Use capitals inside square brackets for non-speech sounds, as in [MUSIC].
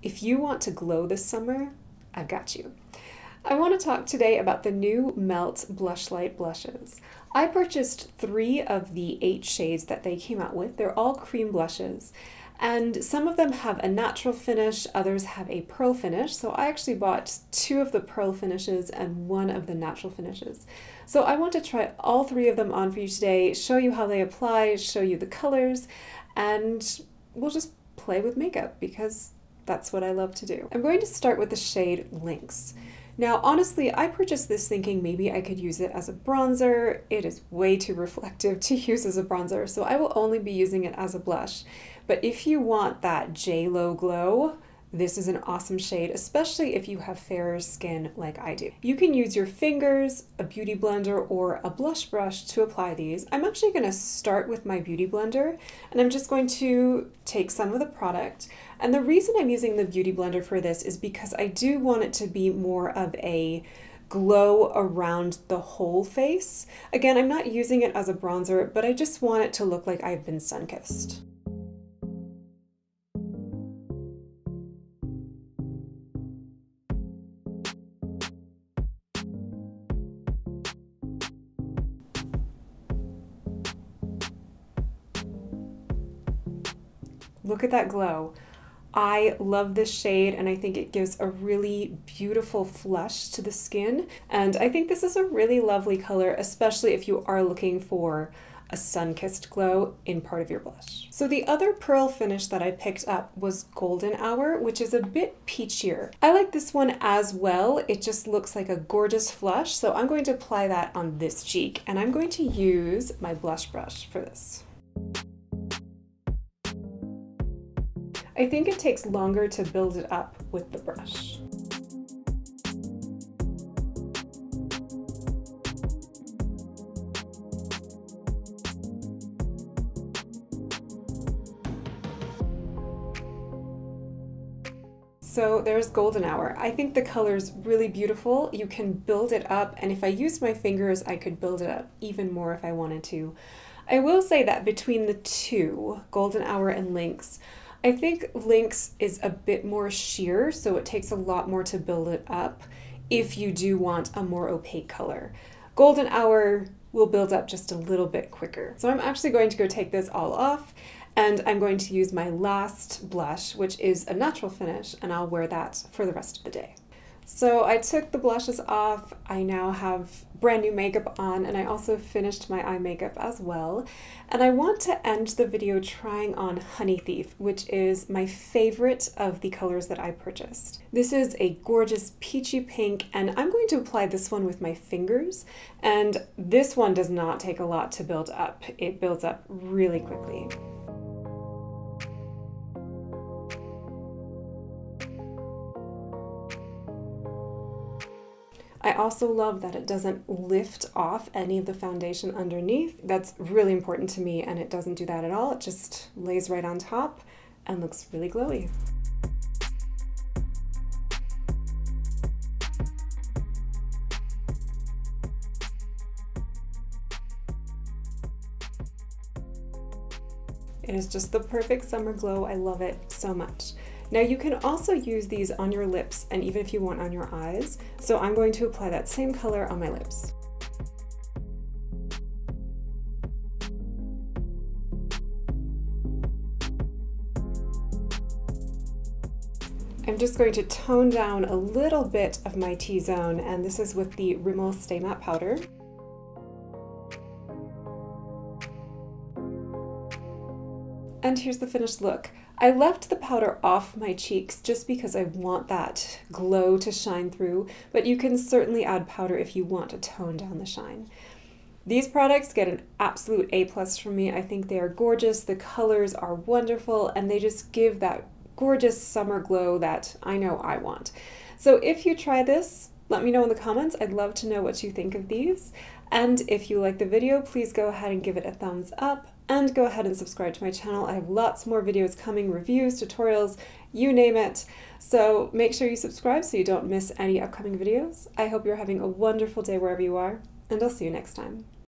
If you want to glow this summer, I've got you. I want to talk today about the new Melt Blushlight blushes. I purchased three of the eight shades that they came out with. They're all cream blushes. And some of them have a natural finish, others have a pearl finish. So I actually bought two of the pearl finishes and one of the natural finishes. So I want to try all three of them on for you today, show you how they apply, show you the colors, and we'll just play with makeup because that's what I love to do. I'm going to start with the shade Lynx. Now, honestly, I purchased this thinking maybe I could use it as a bronzer. It is way too reflective [LAUGHS] to use as a bronzer, so I will only be using it as a blush. But if you want that J-Lo glow, this is an awesome shade, especially if you have fairer skin like I do. You can use your fingers, a beauty blender, or a blush brush to apply these. I'm actually gonna start with my beauty blender, and I'm just going to take some of the product. And the reason I'm using the beauty blender for this is because I do want it to be more of a glow around the whole face. Again, I'm not using it as a bronzer, but I just want it to look like I've been sun-kissed. Look at that glow. I love this shade and I think it gives a really beautiful flush to the skin. And I think this is a really lovely color, especially if you are looking for a sun-kissed glow in part of your blush. So the other pearl finish that I picked up was Golden Hour, which is a bit peachier. I like this one as well. It just looks like a gorgeous flush. So I'm going to apply that on this cheek and I'm going to use my blush brush for this. I think it takes longer to build it up with the brush. So there's Golden Hour. I think the color is really beautiful. You can build it up, and if I used my fingers, I could build it up even more if I wanted to. I will say that between the two, Golden Hour and Lynx, I think Lynx is a bit more sheer, so it takes a lot more to build it up if you do want a more opaque color. Golden Hour will build up just a little bit quicker. So I'm actually going to go take this all off and I'm going to use my last blush, which is a natural finish, and I'll wear that for the rest of the day. So I took the blushes off. I now have brand new makeup on and I also finished my eye makeup as well. And I want to end the video trying on Honey Thief, which is my favorite of the colors that I purchased. This is a gorgeous peachy pink and I'm going to apply this one with my fingers. And this one does not take a lot to build up. It builds up really quickly. I also love that it doesn't lift off any of the foundation underneath. That's really important to me and it doesn't do that at all. It just lays right on top and looks really glowy. It is just the perfect summer glow. I love it so much. Now you can also use these on your lips and even if you want on your eyes. So I'm going to apply that same color on my lips. I'm just going to tone down a little bit of my T-zone and this is with the Rimmel Stay Matte Powder. And here's the finished look. I left the powder off my cheeks just because I want that glow to shine through, but you can certainly add powder if you want to tone down the shine. These products get an absolute A plus from me. I think they are gorgeous, the colors are wonderful, and they just give that gorgeous summer glow that I know I want. So if you try this, let me know in the comments. I'd love to know what you think of these. And if you like the video, please go ahead and give it a thumbs up and go ahead and subscribe to my channel. I have lots more videos coming, reviews, tutorials, you name it. So make sure you subscribe so you don't miss any upcoming videos. I hope you're having a wonderful day wherever you are, and I'll see you next time.